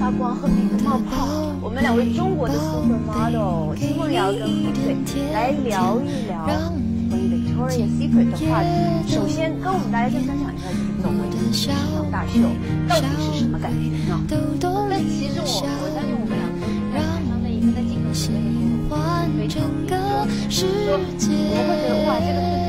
发光和彼的冒泡。我们两位中国的 supermodel 奚梦瑶跟何穗来聊一聊关于 Victoria Secret 的话题。首先跟我们大家先分享一下，就是走过一次时尚大秀到底是什么感觉呢？但其实我我相信我们两个在台上那一个在镜头前面的非常说我们会觉得哇，这个。